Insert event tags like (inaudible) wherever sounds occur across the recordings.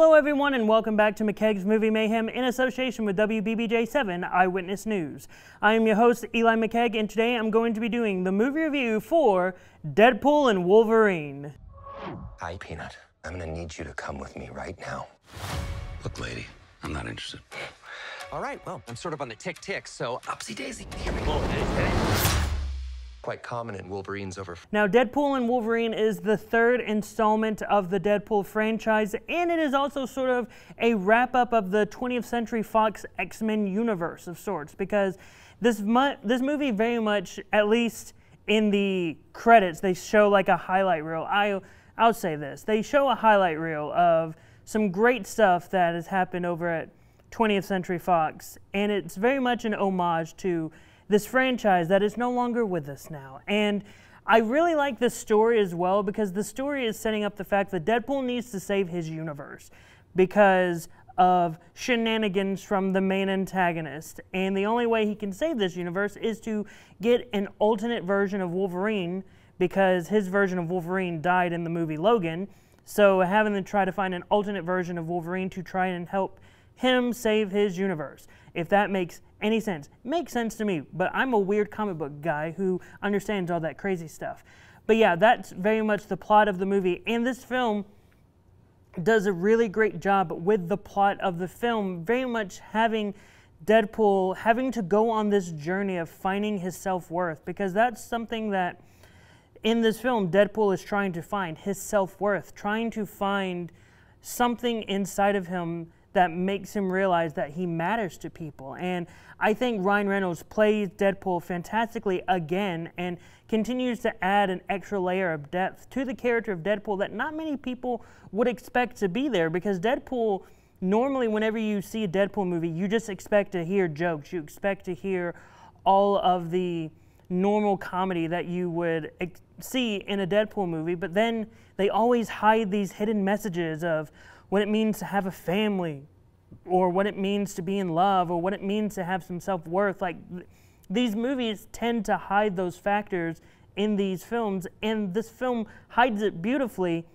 Hello, everyone, and welcome back to McCaig's Movie Mayhem in association with WBBJ7 Eyewitness News. I am your host, Eli McKegg, and today I'm going to be doing the movie review for Deadpool and Wolverine. Hi, Peanut. I'm gonna need you to come with me right now. Look, lady, I'm not interested. All right, well, I'm sort of on the tick tick, so upsy daisy. Here we go. Oh, Quite common in Wolverines over. Now, Deadpool and Wolverine is the third installment of the Deadpool franchise, and it is also sort of a wrap up of the 20th Century Fox X Men universe of sorts, because this, mu- this movie very much, at least in the credits, they show like a highlight reel. I, I'll say this they show a highlight reel of some great stuff that has happened over at 20th Century Fox, and it's very much an homage to this franchise that is no longer with us now. And I really like this story as well because the story is setting up the fact that Deadpool needs to save his universe because of shenanigans from the main antagonist. And the only way he can save this universe is to get an alternate version of Wolverine because his version of Wolverine died in the movie Logan. So having to try to find an alternate version of Wolverine to try and help him save his universe. If that makes any sense. Makes sense to me, but I'm a weird comic book guy who understands all that crazy stuff. But yeah, that's very much the plot of the movie. And this film does a really great job with the plot of the film, very much having Deadpool having to go on this journey of finding his self worth, because that's something that in this film Deadpool is trying to find his self worth, trying to find something inside of him that makes him realize that he matters to people. And I think Ryan Reynolds plays Deadpool fantastically again and continues to add an extra layer of depth to the character of Deadpool that not many people would expect to be there because Deadpool normally whenever you see a Deadpool movie, you just expect to hear jokes. You expect to hear all of the normal comedy that you would see in a Deadpool movie, but then they always hide these hidden messages of what it means to have a family, or what it means to be in love, or what it means to have some self worth. Like these movies tend to hide those factors in these films, and this film hides it beautifully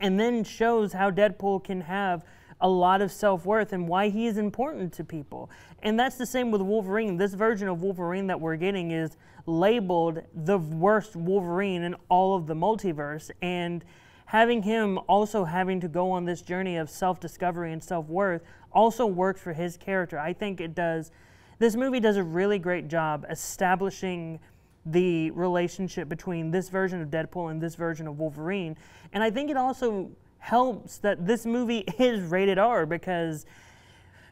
and then shows how Deadpool can have a lot of self worth and why he is important to people. And that's the same with Wolverine. This version of Wolverine that we're getting is labeled the worst Wolverine in all of the multiverse. And having him also having to go on this journey of self discovery and self worth also works for his character. I think it does. This movie does a really great job establishing the relationship between this version of Deadpool and this version of Wolverine. And I think it also helps that this movie (laughs) is rated R because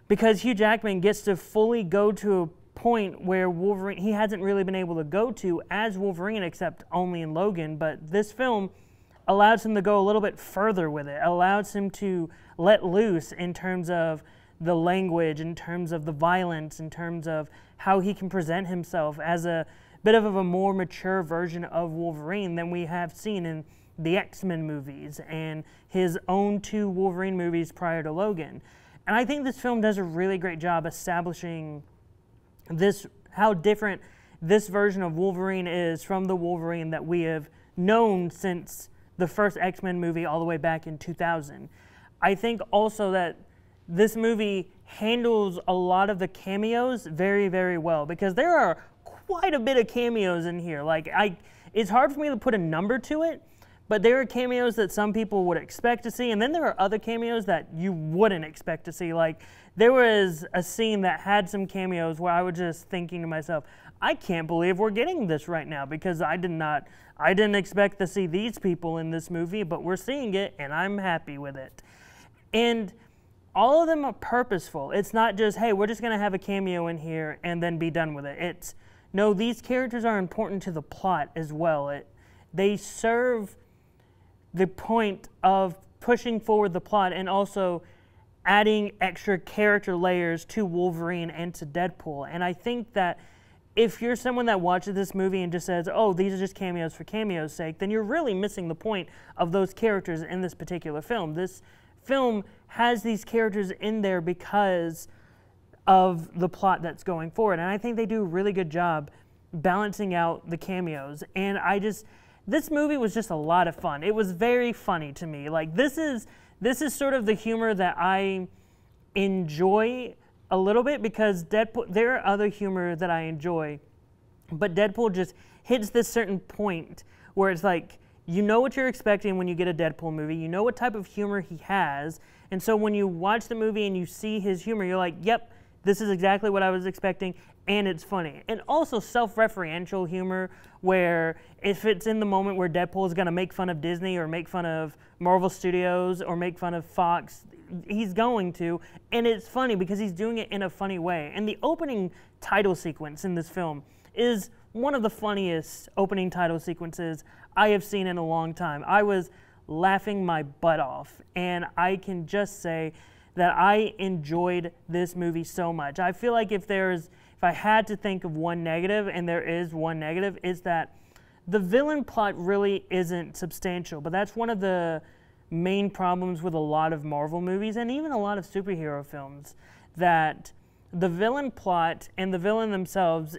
because Hugh Jackman gets to fully go to a point where Wolverine he hasn't really been able to go to as Wolverine except only in Logan, but this film allows him to go a little bit further with it, allows him to let loose in terms of the language, in terms of the violence, in terms of how he can present himself as a bit of a more mature version of Wolverine than we have seen in the X Men movies and his own two Wolverine movies prior to Logan. And I think this film does a really great job establishing this how different this version of Wolverine is from the Wolverine that we have known since the first X Men movie all the way back in 2000. I think also that this movie handles a lot of the cameos very, very well because there are quite a bit of cameos in here. Like I, it's hard for me to put a number to it, but there are cameos that some people would expect to see, and then there are other cameos that you wouldn't expect to see. Like there was a scene that had some cameos where I was just thinking to myself, I can't believe we're getting this right now because I did not I didn't expect to see these people in this movie, but we're seeing it and I'm happy with it. And all of them are purposeful. It's not just, hey, we're just going to have a cameo in here and then be done with it. It's no, these characters are important to the plot as well. It, they serve the point of pushing forward the plot and also adding extra character layers to Wolverine and to Deadpool. And I think that if you're someone that watches this movie and just says, oh, these are just cameos for cameo's sake, then you're really missing the point of those characters in this particular film. This film has these characters in there because of the plot that's going forward. And I think they do a really good job balancing out the cameos. And I just, this movie was just a lot of fun. It was very funny to me. Like, this is this is sort of the humor that I enjoy a little bit because Deadpool, there are other humor that I enjoy, but Deadpool just hits this certain point where it's like, you know what you're expecting when you get a Deadpool movie, you know what type of humor he has, and so when you watch the movie and you see his humor, you're like, yep, this is exactly what I was expecting, and it's funny. And also self referential humor, where if it's in the moment where Deadpool is going to make fun of Disney or make fun of Marvel Studios or make fun of Fox, he's going to. And it's funny because he's doing it in a funny way. And the opening title sequence in this film is one of the funniest opening title sequences I have seen in a long time. I was laughing my butt off, and I can just say that I enjoyed this movie so much. I feel like if there's if I had to think of one negative, and there is one negative, is that the villain plot really isn't substantial. But that's one of the main problems with a lot of Marvel movies and even a lot of superhero films that the villain plot and the villain themselves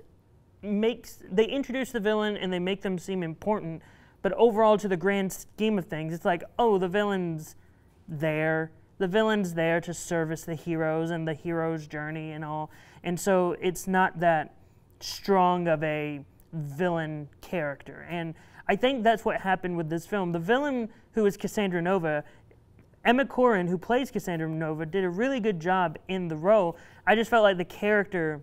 makes they introduce the villain and they make them seem important but overall to the grand scheme of things it's like oh the villain's there the villain's there to service the heroes and the hero's journey and all. And so it's not that strong of a villain character. And I think that's what happened with this film. The villain who is Cassandra Nova, Emma Corrin, who plays Cassandra Nova, did a really good job in the role. I just felt like the character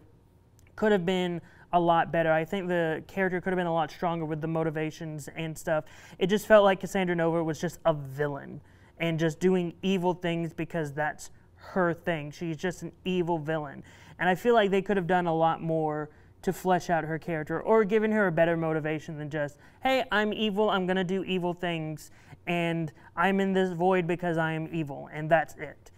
could have been a lot better. I think the character could have been a lot stronger with the motivations and stuff. It just felt like Cassandra Nova was just a villain and just doing evil things because that's her thing. She's just an evil villain. And I feel like they could have done a lot more to flesh out her character or given her a better motivation than just, hey, I'm evil, I'm going to do evil things, and I'm in this void because I am evil, and that's it.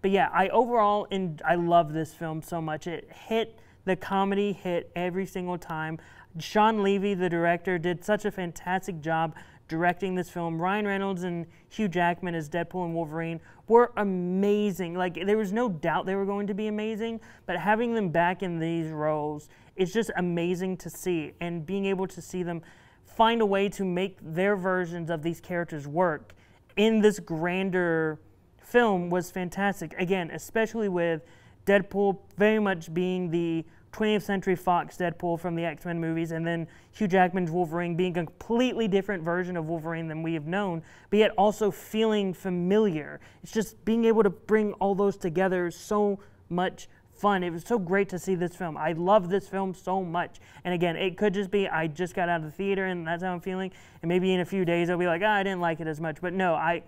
But yeah, I overall, in, I love this film so much. It hit, the comedy hit every single time. Shawn Levy, the director, did such a fantastic job directing this film. Ryan Reynolds and Hugh Jackman as Deadpool and Wolverine were amazing. Like there was no doubt they were going to be amazing, but having them back in these roles is just amazing to see and being able to see them find a way to make their versions of these characters work in this grander film was fantastic. Again, especially with Deadpool very much being the 20th Century Fox Deadpool from the X Men movies, and then Hugh Jackman's Wolverine being a completely different version of Wolverine than we have known, but yet also feeling familiar. It's just being able to bring all those together so much fun. It was so great to see this film. I love this film so much. And again, it could just be I just got out of the theater and that's how I'm feeling. And maybe in a few days I'll be like, oh, I didn't like it as much. But no, I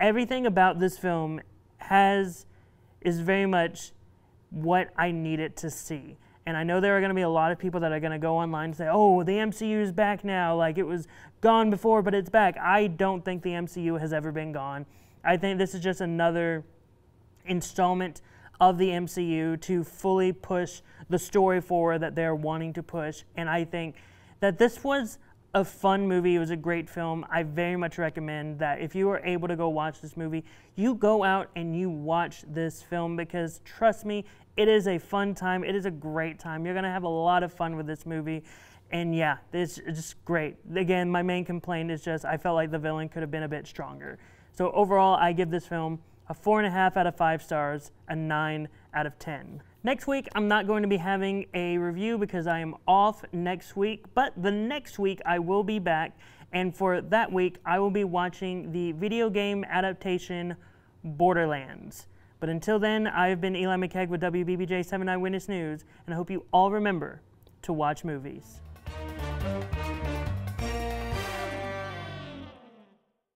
everything about this film has is very much what I needed to see. And I know there are going to be a lot of people that are going to go online and say, oh, the MCU is back now. Like it was gone before, but it's back. I don't think the MCU has ever been gone. I think this is just another installment of the MCU to fully push the story forward that they're wanting to push. And I think that this was a fun movie. It was a great film. I very much recommend that if you are able to go watch this movie, you go out and you watch this film because trust me, it is a fun time. It is a great time. You're going to have a lot of fun with this movie. And yeah, it's just great. Again, my main complaint is just I felt like the villain could have been a bit stronger. So overall, I give this film a four and a half out of five stars, a nine out of 10. Next week, I'm not going to be having a review because I am off next week, but the next week I will be back. And for that week, I will be watching the video game adaptation Borderlands. But until then, I've been Eli McCaig with WBBJ 7 Eyewitness News, and I hope you all remember to watch movies.